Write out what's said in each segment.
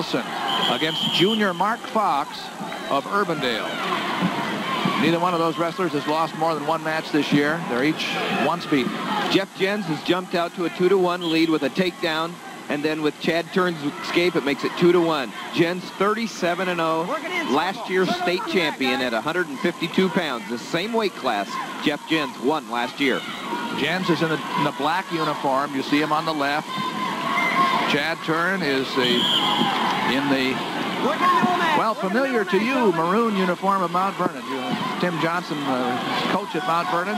Wilson against junior Mark Fox of Urbandale. Neither one of those wrestlers has lost more than one match this year. They're each once beaten. Jeff Jens has jumped out to a 2 to one lead with a takedown. And then with Chad Thurn's escape, it makes it 2 to one. Jens 37 and 0. Last year's state champion at 152 pounds. The same weight class Jeff Jens won last year. Jens is in the, in the black uniform. You see him on the left. Chad Thurn is the in the well familiar to you maroon uniform of Mount Vernon. Tim Johnson, uh, coach at Mount Vernon.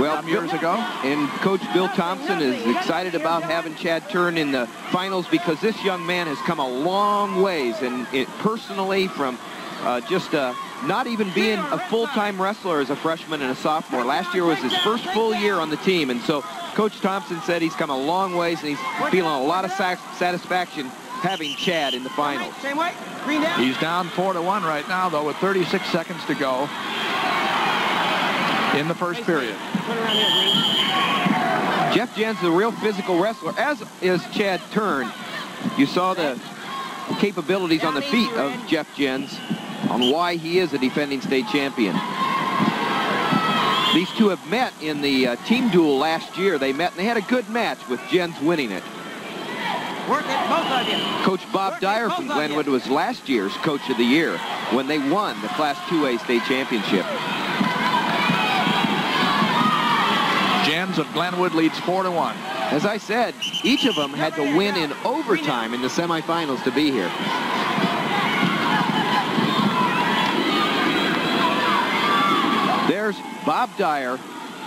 Well, some years ago. And Coach Bill Thompson is excited about having Chad Thurn in the finals because this young man has come a long ways, and it, personally from uh, just uh, not even being a full-time wrestler as a freshman and a sophomore. Last year was his first full year on the team, and so Coach Thompson said he's come a long ways, and he's feeling a lot of satisfaction having Chad in the finals. Same way. Green down. He's down four to one right now, though, with 36 seconds to go in the first period. Jeff Jens is a real physical wrestler, as is Chad Thurn. You saw the capabilities on the feet of Jeff Jens on why he is a defending state champion. These two have met in the uh, team duel last year. They met and they had a good match with Jens winning it. Work it, both of you. Coach Bob Work Dyer both from. Glenwood was last year's Coach of the Year when they won the Class 2A state championship. Jens of Glenwood leads four to one. As I said, each of them had to win in overtime in the semifinals to be here. There's Bob Dyer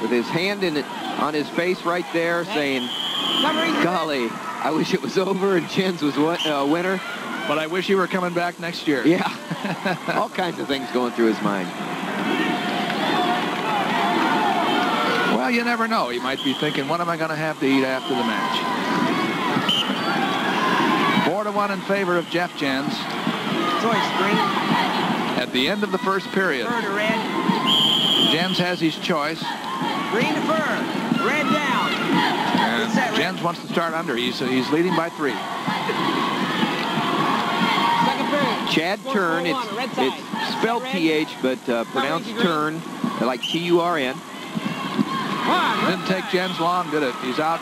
with his hand in it on his face right there saying, golly, I wish it was over and Jens was a uh, winner. But I wish he were coming back next year. Yeah, all kinds of things going through his mind. Well, you never know. He might be thinking, what am I going to have to eat after the match? Four to one in favor of Jeff Jens Choice, green. at the end of the first period. Fur to red. Jens has his choice, Green to fur. Red down. And It's that red. Jens wants to start under. He's he's leading by three. Second period. Chad Four, Turn, four, it's, one, red it's spelled T-H, but uh, pronounced. Turn, like T-U-R-N. Didn't take side. Jens long, did it? He's out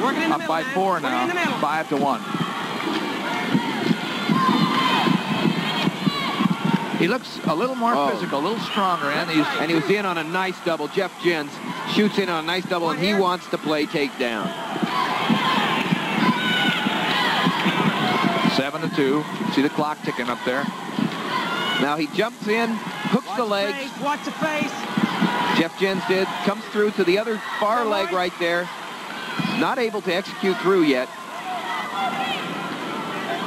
Working in the up middle, by four Working in the middle. now, five to one. He looks a little more Oh. physical, a little stronger, and he's And he was in on a nice double. Jeff Jens shoots in on a nice double, and he wants to play takedown. seven to two. See the clock ticking up there. Now he jumps in, hooks Watch the face. Watch the face. Jeff Jens did. Comes through to the other far leg right there. Not able to execute through yet.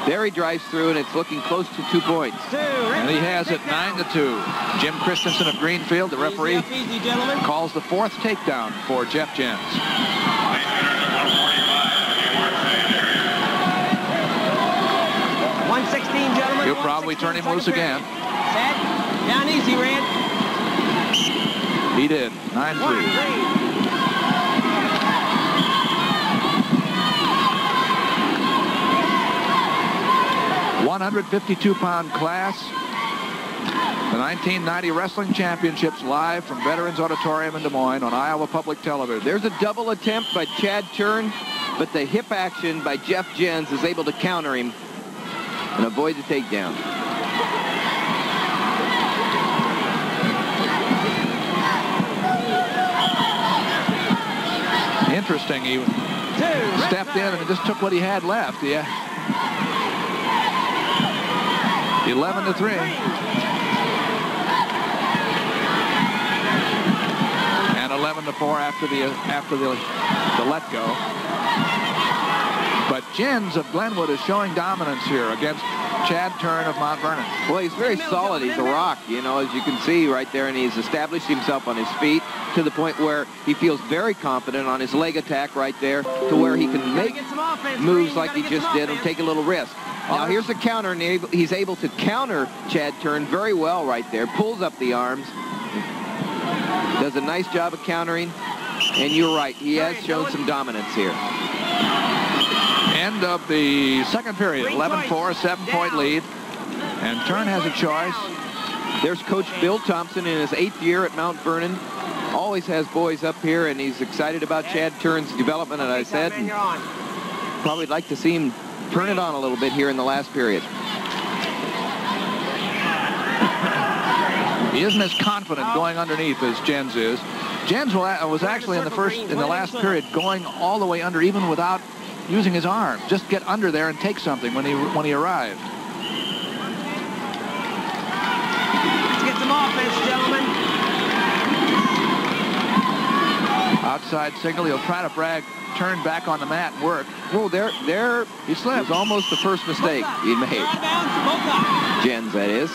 There he drives through, and it's looking close to two points. And he has it, nine to two. Jim Christensen of Greenfield, the referee, calls the fourth takedown for Jeff Jens. One sixteen, gentlemen. He'll probably turn him loose again. Set. Down easy, Rand. He did. 9-3. 152 pound class. The 1990 Wrestling Championships live from Veterans Auditorium in Des Moines on Iowa Public Television. There's a double attempt by Chad Thurn, but the hip action by Jeff Jens is able to counter him and avoid the takedown. Interesting. He stepped in and just took what he had left. Yeah. 11 to 3. And 11 to 4 after the after the, the let go. But Jens of Glenwood is showing dominance here against Chad Thurn of Mount Vernon. Well, he's very solid. He's a rock, you know, as you can see right there, and he's established himself on his feet to the point where he feels very confident on his leg attack right there to where he can make get some offense, moves like he just did and take a little risk. Now here's the counter, and he's able to counter Chad Thurn very well right there. Pulls up the arms. Does a nice job of countering. And you're right, he has shown some dominance here. End of the second period. 11-4, seven-point lead. And Thurn has a choice. There's Coach Bill Thompson in his eighth year at Mount Vernon. Always has boys up here, and he's excited about Chad Thurn's development, as I said. Man, you're on. Probably like to see him turn it on a little bit here in the last period. He isn't as confident going underneath as Jens is. Jens was actually in the first, in the last period, going all the way under, even without using his arm. Just get under there and take something when he when he arrived. Let's get some offense, gentlemen. Outside signal. He'll try to brag, turn back on the mat and work. Whoa, oh, there, there He slipped. It was almost the first mistake he made. Out of bounds, both up. Jens, that is.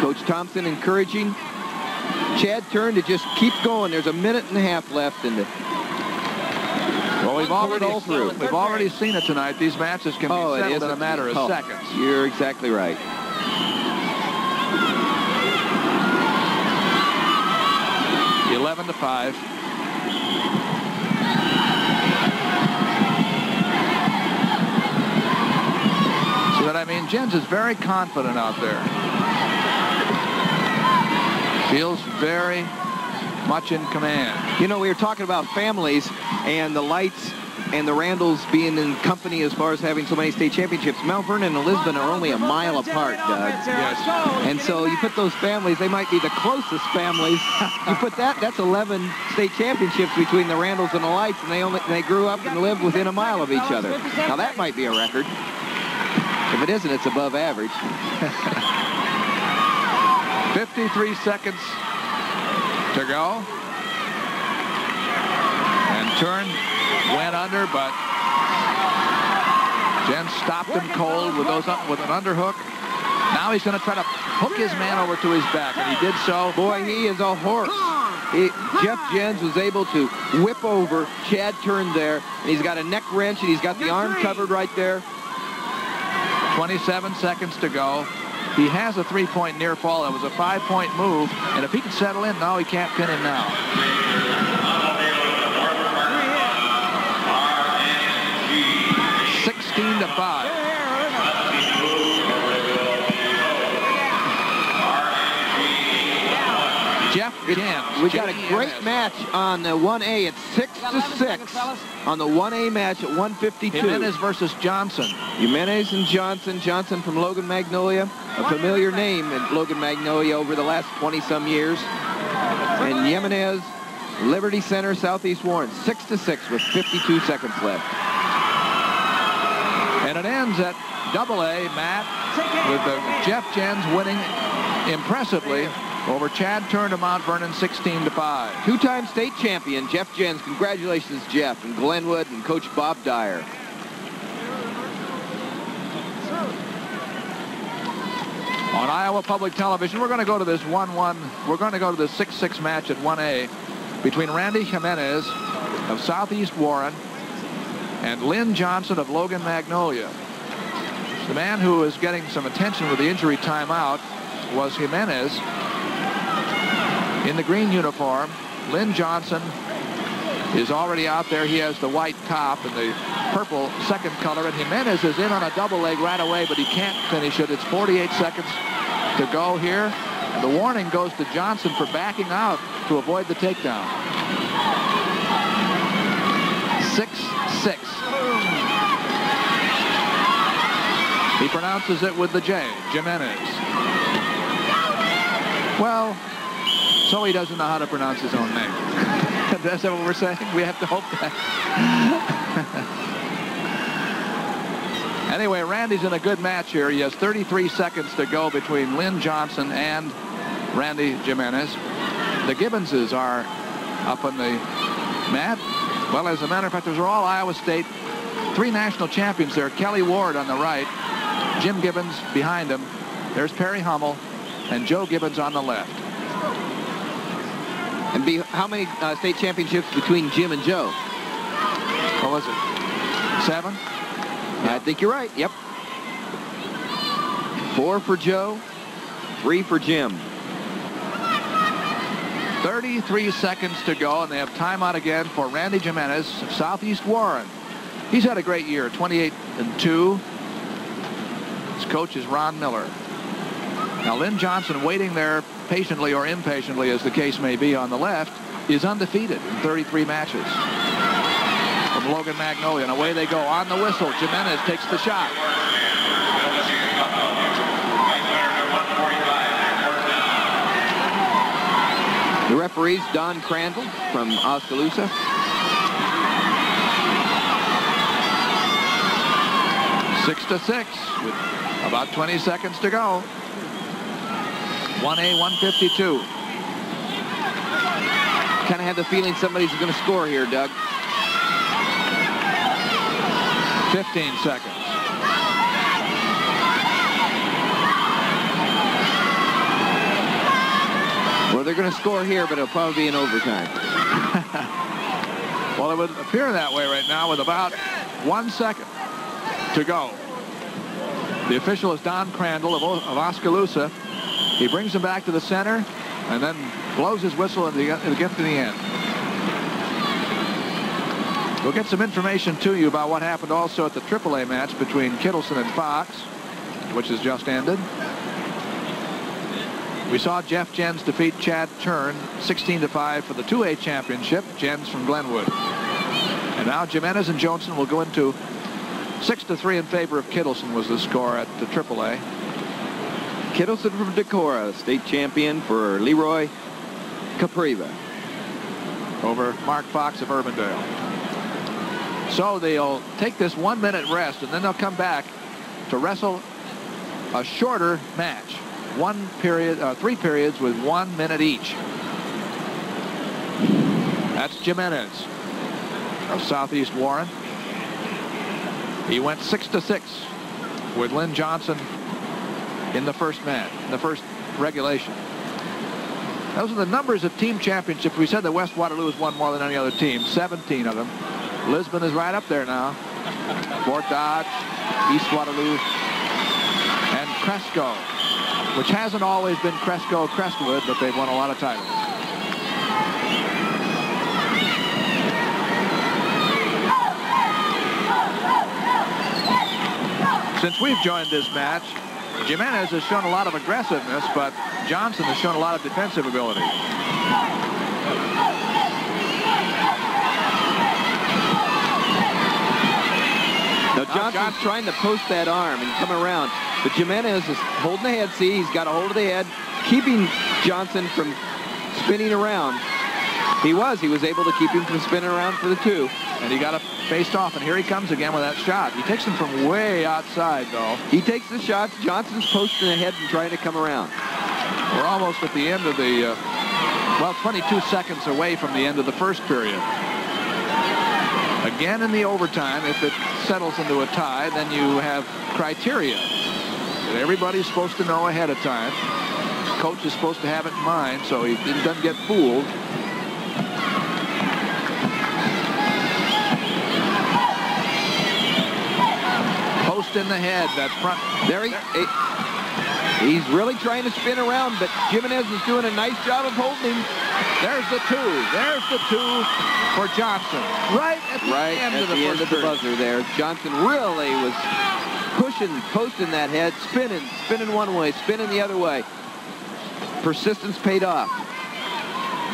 Coach Thompson encouraging Chad Thurn to just keep going. There's a minute and a half left in the Well, we've already quarter still we've already seen it tonight. These matches can be Oh, it settled is in a matter of oh, seconds. You're exactly right. Eleven to five. See what I mean? Jens is very confident out there. Feels very much in command. You know, we were talking about families and the Lights and the Randalls being in company as far as having so many state championships. Mount Vernon and Lisbon are only a mile apart, Doug. Yes. And so you put those families, they might be the closest families. You put that, that's 11 state championships between the Randalls and the Lights, and they only they grew up and lived within a mile of each other. Now that might be a record. If it isn't, it's above average. 53 seconds to go. And turn went under, but Jen stopped him cold with those with an underhook. Now he's going to try to hook his man over to his back, and he did so. Boy, he is a horse. He- Jeff Jens was able to whip over Chad Thurn there, and he's got a neck wrench, and he's got the arm covered right there. 27 seconds to go. He has a three-point near fall. It was a five-point move, and if he can settle in, no, he can't pin him now. 16 to Jeff We got a great match on the 1A. It's 6 to 6 on the 1A match at 152. Jimenez versus Johnsen. Jimenez and Johnsen. Johnsen from Logan Magnolia, a familiar name in Logan Magnolia over the last 20-some years. And Jimenez, Liberty Center, Southeast Warren, 6 to 6 with 52 seconds left. And it ends at double A, Matt, with the Jeff Jens winning impressively over Chad Thurn of Mount Vernon 16 to 5. Two-time state champion, Jeff Jens. Congratulations, Jeff, and Glenwood and Coach Bob Dyer. On Iowa Public Television, we're going to go to this 1-1. We're going to go to the 6-6 match at 1A between Randy Jimenez of Southeast Warren and Lynn Johnsen of Logan Magnolia. The man who is getting some attention with the injury timeout was Jimenez in the green uniform. Lynn Johnsen is already out there. He has the white top and the purple second color. And Jimenez is in on a double leg right away, but he can't finish it. It's 48 seconds to go here. And the warning goes to Johnsen for backing out to avoid the takedown. 6-6. He pronounces it with the J, Jimenez. Well, so he doesn't know how to pronounce his own name. That's what we're saying? We have to hope that. anyway, Randy's in a good match here. He has 33 seconds to go between Lynn Johnsen and Randy Jimenez. The Gibbonses are up on the mat. Well, as a matter of fact, those are all Iowa State. Three national champions there. Kelly Ward on the right. Jim Gibbons behind him. There's Perry Hummel and Joe Gibbons on the left. And be, how many uh, state championships between Jim and Joe? What was it? Seven? I think you're right. Yep. Four for Joe, three for Jim. 33 seconds to go, and they have timeout again for Randy Jimenez of Southeast Warren. He's had a great year, 28 and 2. His coach is Ron Miller. Now, Lynn Johnsen waiting there patiently or impatiently, as the case may be, on the left, is undefeated in 33 matches. From Logan Magnolia, and away they go. On the whistle, Jimenez takes the shot. The referee's Don Crandall from Oskaloosa. Six to six with about 20 seconds to go. 1A 152. Kind of had the feeling somebody's going to score here, Doug. 15 seconds. Well, they're going to score here, but it'll probably be in overtime. well, it would appear that way right now with about one second to go. The official is Don Crandall of, of Oskaloosa. He brings him back to the center and then blows his whistle and to get to the end. We'll get some information to you about what happened also at the AAA match between Kittelson and Fox, which has just ended. We saw Jeff Jens defeat Chad Thurn 16 to 5 for the 2A championship. Jens from Glenwood. And now Jimenez and Johnsen will go into 6 to 3 in favor of Kittelson was the score at the AAA. Kittelson from Decorah, state champion for Leroy Capriva. Over Mark Fox of Urbandale. So they'll take this one minute rest and then they'll come back to wrestle a shorter match one period, uh, three periods with one minute each. That's Jimenez of Southeast Warren. He went six to six with Lynn Johnsen in the first match, in the first regulation. Those are the numbers of team championships. We said that West Waterloo has won more than any other team, 17 of them. Lisbon is right up there now. Fort Dodge, East Waterloo, and Cresco which hasn't always been Cresco Crestwood, but they've won a lot of titles. Since we've joined this match, Jimenez has shown a lot of aggressiveness, but Johnsen has shown a lot of defensive ability. Now Johnsen's trying to post that arm and come around. But Jimenez is holding the head. See, he's got a hold of the head, keeping Johnsen from spinning around. He was. He was able to keep him from spinning around for the two. And he got a faced off, and here he comes again with that shot. He takes him from way outside, though. He takes the shots. Johnsen's posting ahead and trying to come around. We're almost at the end of the, uh, well, 22 seconds away from the end of the first period. Again in the overtime, if it settles into a tie, then you have criteria that everybody's supposed to know ahead of time. Coach is supposed to have it in mind so he doesn't get fooled. Post the head, that front. There he, he's really trying to spin around, but Jimenez is doing a nice job of holding him. There's the two. There's the two for Johnsen. Right at the right end, at of the, the, end of the buzzer there. Johnsen really was pushing, posting that head, spinning, spinning one way, spinning the other way. Persistence paid off.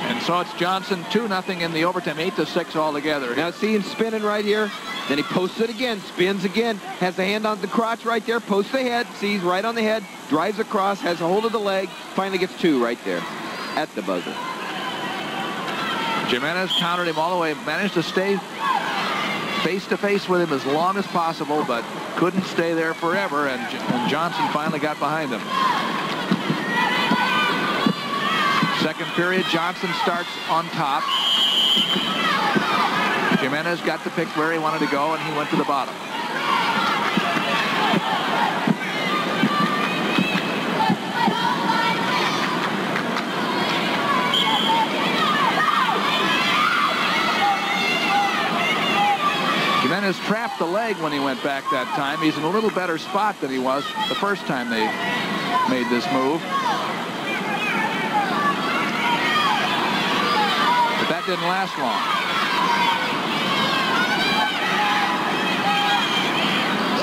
And so it's Johnsen 2-0 in the overtime, 8 to 6 altogether. Now see him spinning right here. Then he posts it again, spins again, has the hand on the crotch right there, posts the head, sees right on the head, drives across, has a hold of the leg, finally gets two right there at the buzzer. Jimenez countered him all the way, managed to stay face-to-face -face with him as long as possible, but couldn't stay there forever, and, and Johnsen finally got behind him. Second period, Johnsen starts on top. Jimenez got to pick where he wanted to go, and he went to the bottom. Jimenez trapped the leg when he went back that time. He's in a little better spot than he was the first time they made this move. But that didn't last long.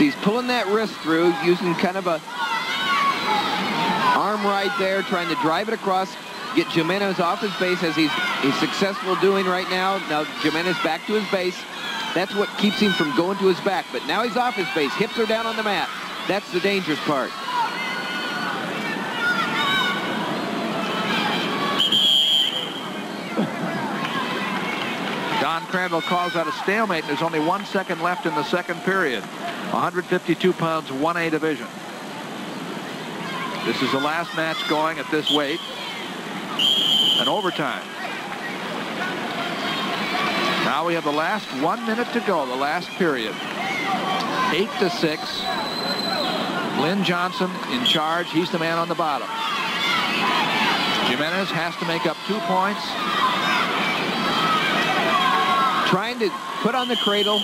He's pulling that wrist through, using kind of a arm right there, trying to drive it across, get Jimenez off his base as he's, he's successful doing right now. Now Jimenez back to his base. That's what keeps him from going to his back. But now he's off his base. Hips are down on the mat. That's the dangerous part. Don Crandall calls out a stalemate. There's only one second left in the second period. 152 pounds, 1A division. This is the last match going at this weight. And overtime. Now we have the last one minute to go, the last period. Eight to six. Lynn Johnsen in charge. He's the man on the bottom. Jimenez has to make up two points. Trying to put on the cradle.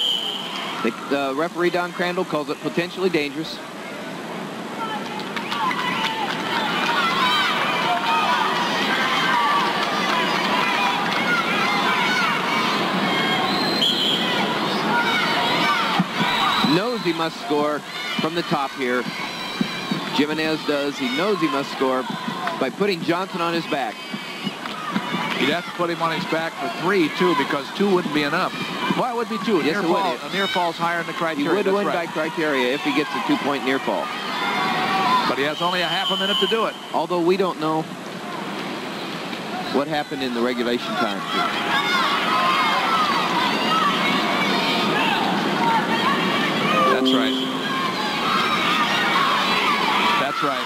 The, the referee, Don Crandall, calls it potentially dangerous. knows he must score from the top here. Jimenez does. He knows he must score by putting Johnsen on his back. He'd have to put him on his back for three, too, because two wouldn't be enough. Well, it would be two. Yes, near it fall, would. A near fall's higher in the criteria. He would That's win right. by criteria if he gets a two-point near fall. But he has only a half a minute to do it. Although we don't know what happened in the regulation time. That's right. That's right.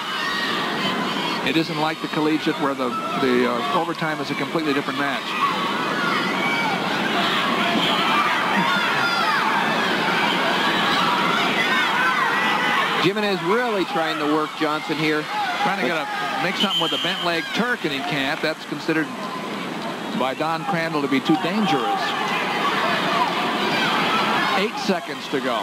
It isn't like the collegiate where the, the uh, overtime is a completely different match. Jimenez really trying to work Johnsen here. Trying to get a make something with a bent leg Turk and he can't. That's considered by Don Crandall to be too dangerous. Eight seconds to go.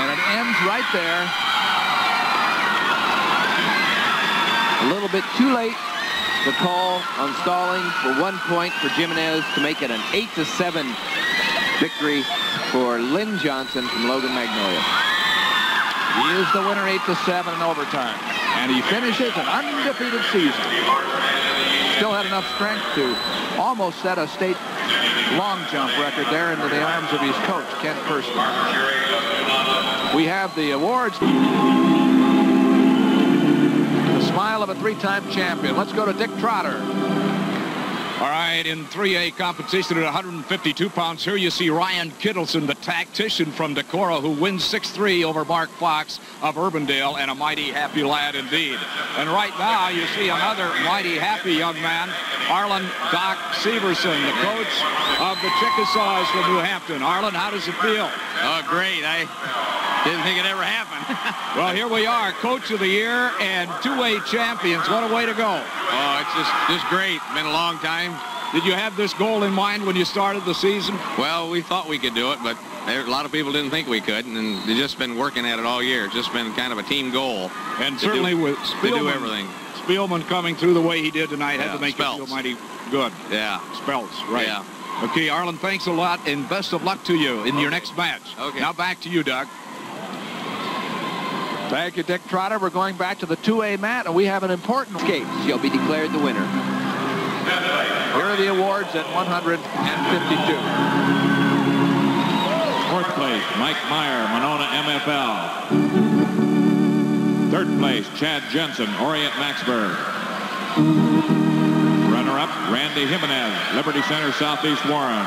And it ends right there. A little bit too late. The call on stalling for one point for Jimenez to make it an 8 to 7 victory for Lynn Johnsen from Logan Magnolia. He is the winner 8 to 7 in overtime. And he finishes an undefeated season. Still had enough strength to almost set a state long jump record there into the arms of his coach, Kent Kirsten. We have the awards. The smile of a three-time champion. Let's go to Dick Trotter. All right, in 3A competition at 152 pounds, here you see Ryan Kittelson, the tactician from Decorah, who wins 6-3 over Mark Fox of Urbandale, and a mighty happy lad indeed. And right now, you see another mighty happy young man, Arlen Doc Severson, the coach of the Chickasaws from New Hampton. Arlen, how does it feel? Oh, great. I didn't think it ever happened. Well, here we are, coach of the year and two-way champions. What a way to go. oh, it's just, just great. Been a long time. Did you have this goal in mind when you started the season? Well, we thought we could do it, but there, a lot of people didn't think we could, and they've just been working at it all year. It's just been kind of a team goal. And to certainly do, with to Spielman, do everything. Spielman coming through the way he did tonight had to make spells. feel mighty good. Yeah. Spells, right. Yeah. Okay, Arlen, thanks a lot, and best of luck to you in your next match. Okay. Now back to you, Doug. Thank you, Dick Trotter. We're going back to the 2A mat, and we have an important... Escape shall be declared the winner. Here are the awards at 152. Fourth place, Mike Meyer, Monona MFL. Third place, Chad Jensen, Orient Macksburg. Runner-up, Randy Jimenez, Liberty Center, Southeast Warren.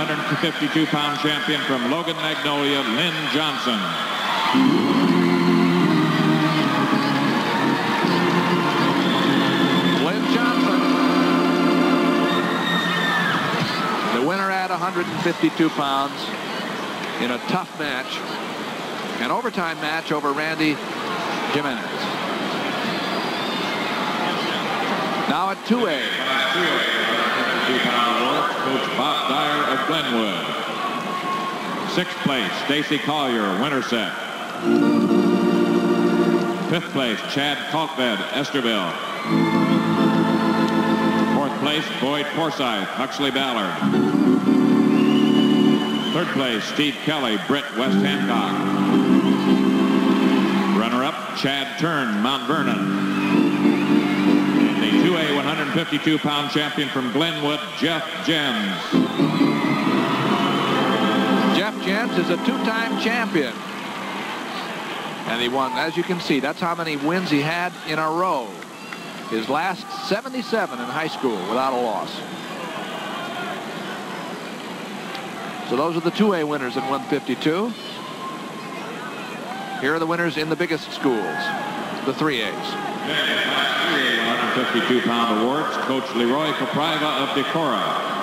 A 1A 152-pound champion from Logan Magnolia, Lynn Johnsen. Lynn Johnsen. The winner at 152 pounds in a tough match. An overtime match over Randy Jimenez. Now at 2A. 52-pound award, Coach Bob Dyer of Glenwood. Sixth place, Stacy Collier, Winterset. Fifth place, Chad Kalkved, Estherville. Fourth place, Boyd Forsyth, Huxley Ballard. Third place, Steve Kelly, Britt West Hancock. Runner-up, Chad Thurn, Mount Vernon. The 2A 152-pound champion from Glenwood, Jeff Jens. Jens is a two-time champion. And he won, as you can see, that's how many wins he had in a row. His last 77 in high school without a loss. So those are the 2A winners in 152. Here are the winners in the biggest schools, the 3As. 152-pound awards, Coach Leroy Capriva of Decorah.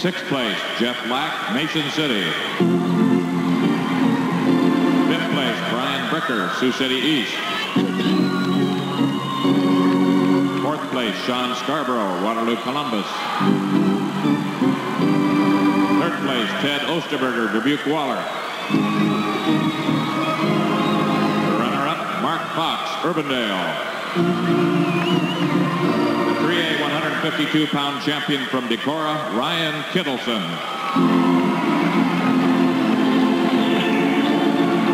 Sixth place, Jeff Black, Mason City. Fifth place, Brian Bricker, Sioux City East. Fourth place, Sean Scarborough, Waterloo, Columbus. Third place, Ted Osterberger, Dubuque Wahlert. Mark Fox, Urbandale. The 3A 152-pound champion from Decorah, Ryan Kittelson.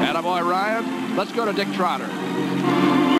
Attaboy, Ryan. Let's go to Dick Trotter.